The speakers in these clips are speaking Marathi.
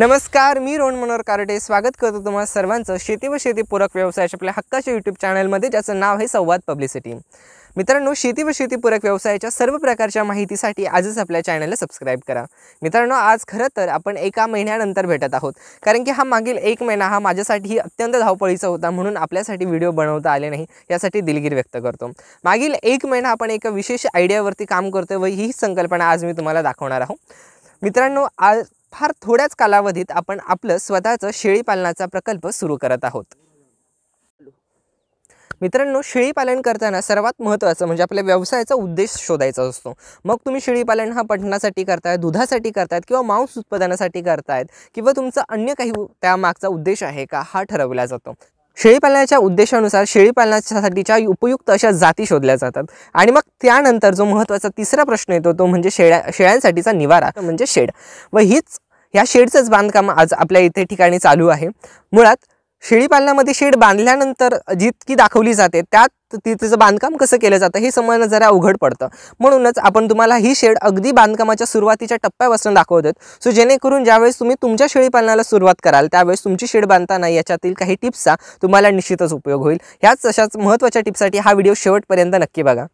नमस्कार मी रोहन मनोहर कारटे स्वागत करतो तुम्हाला सर्वांचं शेती व शेतीपूरक व्यवसायाच्या आपल्या हक्काच्या यूट्यूब चॅनलमध्ये ज्याचं नाव आहे संवाद पब्लिसिटी मित्रांनो शेती व शेतीपूरक व्यवसायाच्या सर्व प्रकारच्या माहितीसाठी आजच आपल्या चॅनलला सबस्क्राईब करा. मित्रांनो आज खरं तर आपण एका महिन्यानंतर भेटत आहोत. कारण की हा मागील एक महिना हा माझ्यासाठी अत्यंत धावपळीचा होता म्हणून आपल्यासाठी व्हिडिओ बनवता आले नाही यासाठी दिलगिरी व्यक्त करतो. मागील एक महिना आपण एका विशेष आयडियावरती काम करतो व ही संकल्पना आज मी तुम्हाला दाखवणार आहोत. मित्रांनो आज फार थोड्याच कालावधीत आपण आपलं स्वतःचं शेळी पालनाचा प्रकल्प सुरू करत आहोत. मित्रांनो शेळीपालन करताना सर्वात महत्त्वाचं म्हणजे आपल्या व्यवसायाचा उद्देश शोधायचा असतो. मग तुम्ही शेळीपालन हा पठणासाठी करताय दुधासाठी करतायत किंवा मांस उत्पादनासाठी करतायत किंवा तुमचा अन्य काही त्यामागचा उद्देश आहे का हा ठरवला जातो. शेळीपालनाच्या उद्देशानुसार शेळीपालनासाठीच्या उपयुक्त अशा जाती शोधल्या जातात. आणि मग त्यानंतर जो महत्त्वाचा तिसरा प्रश्न येतो तो म्हणजे शेळ्या शेळ्यांसाठीचा निवारा म्हणजे शेड. व हीच ह्या शेडचंच बांधकाम आज आपल्या इथे ठिकाणी चालू आहे. मुळात शेळीपालनामध्ये शेड बांधल्यानंतर जितकी दाखवली जाते त्यात ती तिचं बांधकाम कसं केलं जातं हे समजणं जरा अवघड पडतं. म्हणूनच आपण तुम्हाला ही शेड अगदी बांधकामाच्या सुरुवातीच्या टप्प्यापासून दाखवत सो जेणेकरून ज्यावेळेस तुम्ही तुमच्या शेळीपालनाला सुरुवात कराल त्यावेळेस तुमची शेड बांधताना याच्यातील काही टिप्सचा तुम्हाला निश्चितच उपयोग होईल. ह्याच अशाच महत्त्वाच्या टिप्ससाठी हा व्हिडिओ शेवटपर्यंत नक्की बघा.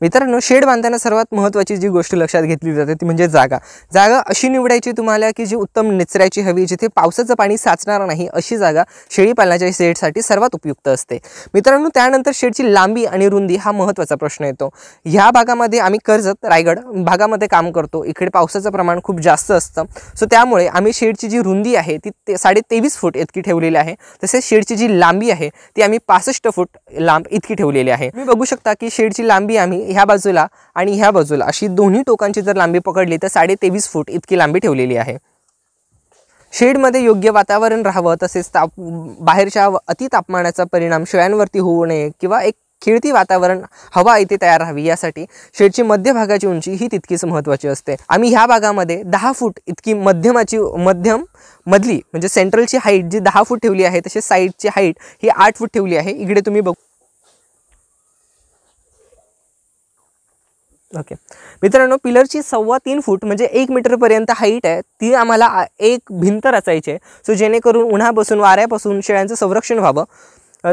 मित्रांनो शेड बांधताना सर्वात महत्त्वाची जी गोष्ट लक्षात घेतली जाते ती म्हणजे जागा. जागा अशी निवडायची तुम्हाला की जी उत्तम निचऱ्याची हवी जिथे पावसाचं पाणी साचणार नाही अशी जागा शेळी पालनाच्या शेडसाठी सर्वात उपयुक्त असते. मित्रांनो त्यानंतर शेडची लांबी आणि रुंदी हा महत्त्वाचा प्रश्न येतो. ह्या भागामध्ये आम्ही कर्जत रायगड भागामध्ये काम करतो. इकडे पावसाचं प्रमाण खूप जास्त असतं. सो त्यामुळे आम्ही शेडची जी रुंदी आहे ती ते साडे तेवीस फूट इतकी ठेवलेली आहे. तसेच शेडची जी लांबी आहे ती आम्ही पासष्ट फूट लांब इतकी ठेवलेली आहे. तुम्ही बघू शकता की शेडची लांबी आम्ही ह्या बाजूला आणि ह्या बाजूला. अशी दोन्ही टोकांची जर लांबी पकडली तर साडे तेवीस फूट इतकी लांबी ठेवलेली आहे. शेडमध्ये योग्य वातावरण राहावं तसेच ताप बाहेरच्या अति तापमानाचा परिणाम शेळ्यांवरती होऊ नये किंवा एक खिळती वातावरण हवा इथे तयार राहावी यासाठी शेडची मध्यभागाची उंची ही तितकीच महत्त्वाची असते. आम्ही ह्या भागामध्ये दहा फूट इतकी मध्यमाची मध्यम मधली म्हणजे सेंट्रलची हाईट जी दहा फूट ठेवली आहे तसेच साईडची हाईट ही आठ फूट ठेवली आहे. इकडे तुम्ही बघू ओके मित्रांनो पिलरची सव्वा तीन फूट म्हणजे एक मीटरपर्यंत हाईट आहे ती आम्हाला एक भिंत रचायची आहे. सो जेणेकरून उन्हापासून वाऱ्यापासून शेळ्यांचं संरक्षण व्हावं.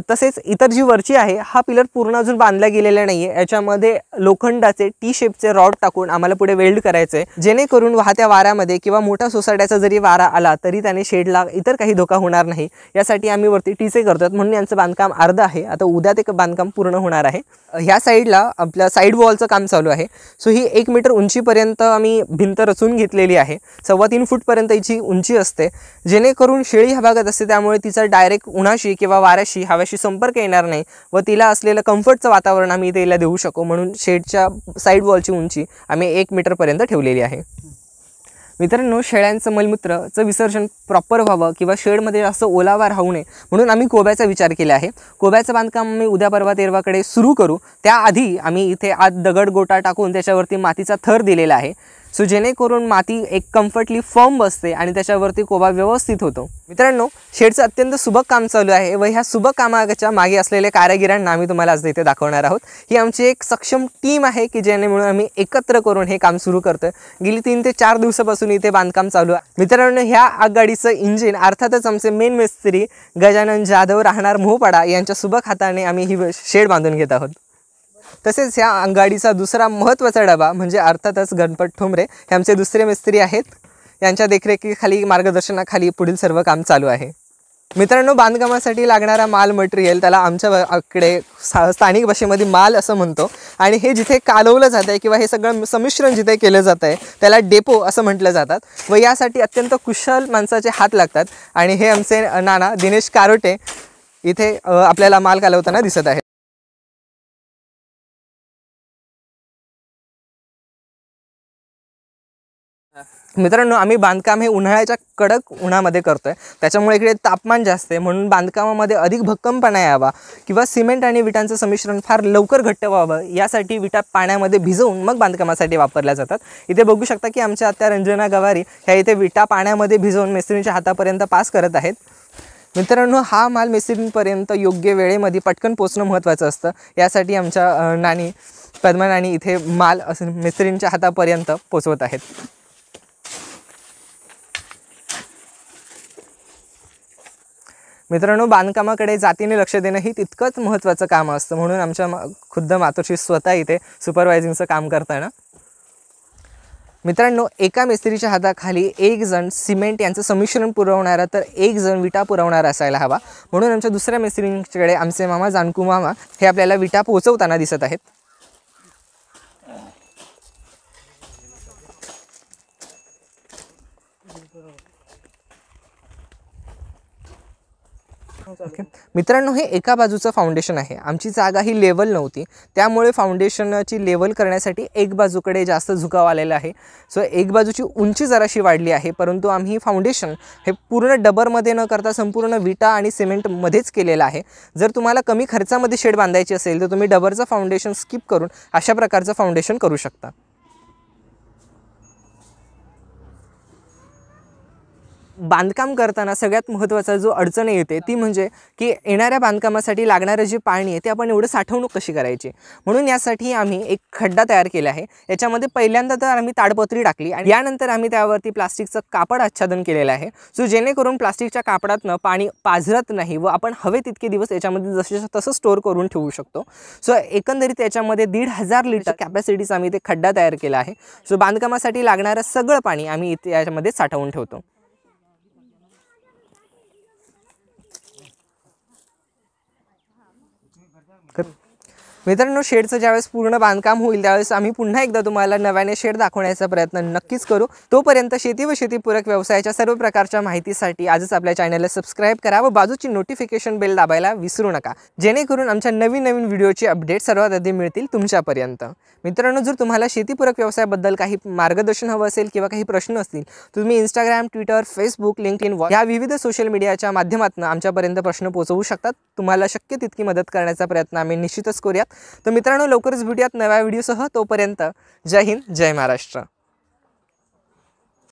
तसेच इतर जी वरची आहे हा पिलर पूर्ण अजून बांधला गेलेला नाही आहे याच्यामध्ये लोखंडाचे टी शेपचे रॉड टाकून आम्हाला पुढे वेल्ड करायचं आहे जेणेकरून वाहत्या वाऱ्यामध्ये किंवा मोठ्या सोसायट्याचा जरी वारा आला तरी त्याने शेडला इतर काही धोका होणार नाही. यासाठी आम्ही वरती टीचे करतो म्हणून यांचं बांधकाम अर्ध आहे. आता उद्या ते बांधकाम पूर्ण होणार आहे. ह्या साईडला आपल्या साईड वॉलचं काम चालू आहे. सो ही एक मीटर उंचीपर्यंत आम्ही भिंत रचून घेतलेली आहे. सव्वा तीन फूटपर्यंत हिची उंची असते. जेणेकरून शेळी ह्या भागात असते त्यामुळे तिचा डायरेक्ट उन्हाशी किंवा वाऱ्याशी हा हव्याशी संपर्क येणार नाही व तिला असलेलं कम्फर्टचं वातावरण आम्ही तिला देऊ शकू. म्हणून शेडच्या साईड वॉलची उंची आम्ही एक मीटरपर्यंत ठेवलेली आहे. मित्रांनो शेळ्यांचं मलमूत्रचं विसर्जन प्रॉपर व्हावं किंवा शेडमध्ये जास्त ओलावा राहू नये म्हणून आम्ही कोब्याचा विचार केला आहे. कोब्याचं बांधकाम आम्ही उद्या परवा तेरवाकडे सुरू करू. त्याआधी आम्ही इथे आत दगड गोटा टाकून त्याच्यावरती मातीचा थर दिलेला आहे. सो जेणेकरून माती एक कम्फर्टली फर्म बसते आणि त्याच्यावरती कोबा व्यवस्थित होतो. मित्रांनो शेडचं अत्यंत सुबक काम चालू आहे व ह्या सुबक कामाच्या मागे असलेल्या कारागिरांना आम्ही तुम्हाला आज इथे दाखवणार आहोत. ही आमची एक सक्षम टीम आहे की ज्याने आम्ही एकत्र करून हे काम सुरू करतोय. गेली तीन ते चार दिवसापासून इथे बांधकाम चालू आहे. मित्रांनो ह्या आगगाडीचं इंजिन अर्थातच आमचे मेन मिस्त्री गजानन जाधव राहणार मोहपाडा यांच्या सुबक हाताने आम्ही ही शेड बांधून घेत आहोत. तसेच ह्या अंगाडीचा दुसरा महत्त्वाचा डबा म्हणजे अर्थातच गणपत ठोंबरे हे आमचे दुसरे मिस्त्री आहेत. यांच्या देखरेखीखाली मार्गदर्शनाखाली पुढील सर्व काम चालू आहे. मित्रांनो बांधकामासाठी लागणारा माल मटेरियल त्याला आमच्याकडे स्थानिक भाषेमध्ये माल असं म्हणतो. आणि हे जिथे कालवलं जातं आहे किंवा हे सगळं संमिश्रण जिथे केलं जातं आहे त्याला डेपो असं म्हटलं जातात. व यासाठी अत्यंत कुशल माणसाचे हात लागतात. आणि हे आमचे नाना दिनेश कारोटे इथे आपल्याला माल कालवताना दिसत आहे मित्रांनो आम्ही बांधकाम हे उन्हाळ्याच्या कडक उन्हामध्ये करतोय. त्याच्यामुळे इकडे तापमान जास्त आहे म्हणून बांधकामामध्ये अधिक भक्कमपणा यावा किंवा सिमेंट आणि विटांचं संमिश्रण फार लवकर घट्ट व्हावं यासाठी विटा पाण्यामध्ये भिजवून मग बांधकामासाठी वापरल्या जातात. इथे बघू शकता की आमच्या आत्या रंजना गवारी ह्या इथे विटा पाण्यामध्ये भिजवून मिस्त्रींच्या हातापर्यंत पास करत आहेत. मित्रांनो हा माल मिस्त्रींपर्यंत योग्य वेळेमध्ये पटकन पोचणं महत्त्वाचं असतं. यासाठी आमच्या नानी पद्मा नाणी इथे माल असं मिस्त्रींच्या हातापर्यंत पोचवत आहेत. मित्रांनो बांधकामाकडे जातीने लक्ष देणं ही तितकंच महत्त्वाचं काम असतं. म्हणून आमच्या मा खुद्द मातोश्री स्वतः इथे सुपरवायझिंगचं काम करताना. मित्रांनो एका मिस्त्रीच्या हाताखाली एक जण सिमेंट यांचं संमिश्रण पुरवणारा तर एक जण विटा पुरवणारा असायला हवा. म्हणून आमच्या दुसऱ्या मिस्त्रींकडे आमचे मामा जानकू मामा हे आपल्याला विटा पोहोचवताना दिसत आहेत. ओके. मित्रांनो हे एका बाजूचं फाउंडेशन आहे. आमची जागा ही लेवल नव्हती. त्यामुळे फाउंडेशनची लेवल करण्यासाठी एक बाजूकडे जास्त झुकाव आलेला आहे. सो एक बाजूची उंची जराशी वाढली आहे परंतु आम्ही फाउंडेशन हे पूर्ण डबरमध्ये न करता संपूर्ण विटा आणि सिमेंटमध्येच केलेलं आहे. जर तुम्हाला कमी खर्चामध्ये शेड बांधायची असेल तर तुम्ही डबरचं फाउंडेशन स्किप करून अशा प्रकारचं फाउंडेशन करू शकता. बांधकाम करताना सगळ्यात महत्त्वाचा जो अडचण येते ती म्हणजे की येणाऱ्या बांधकामासाठी लागणारं जे पाणी आहे ते आपण एवढं साठवणूक कशी करायची? म्हणून यासाठी आम्ही एक खड्डा तयार केला आहे. याच्यामध्ये पहिल्यांदा तर आम्ही ताडपत्री टाकली आणि यानंतर आम्ही त्यावरती प्लास्टिकचं कापड आच्छादन केलेलं आहे. सो जेणेकरून प्लास्टिकच्या कापडातनं पाणी पाझरत नाही व आपण हवे तितके दिवस याच्यामध्ये जसे तसं स्टोअर करून ठेवू शकतो. सो एकंदरीत याच्यामध्ये दीड हजार लिटर कॅपॅसिटीचा आम्ही ते खड्डा तयार केला आहे. सो बांधकामासाठी लागणारं सगळं पाणी आम्ही इथे याच्यामध्ये साठवून ठेवतो. 끝. मित्रांनो शेडचं ज्यावेळेस पूर्ण बांधकाम होईल त्यावेळेस आम्ही पुन्हा एकदा तुम्हाला नव्याने शेड दाखवण्याचा प्रयत्न नक्कीच करू. तोपर्यंत शेती व शेतीपूरक व्यवसायाच्या सर्व प्रकारच्या माहितीसाठी आजच आपल्या चॅनलला सबस्क्राईब करा व बाजूची नोटिफिकेशन बेल दाबायला विसरू नका. जेणेकरून आमच्या नवीन नवीन व्हिडिओची अपडेट सर्वात आधी मिळतील तुमच्यापर्यंत. मित्रांनो जर तुम्हाला शेतीपूरक व्यवसायाबद्दल काही मार्गदर्शन हवं असेल किंवा काही प्रश्न असतील तुम्ही Instagram Twitter Facebook LinkedIn या विविध सोशल मीडियाच्या माध्यमातून आमच्यापर्यंत प्रश्न पोहोचवू शकतात. तुम्हाला शक्य तितकी मदत करण्याचा प्रयत्न आम्ही निश्चितच करूयात. तर मित्रांनो लवकरच भेटूयात नव्या व्हिडिओसह. तोपर्यंत जय हिंद जय महाराष्ट्र.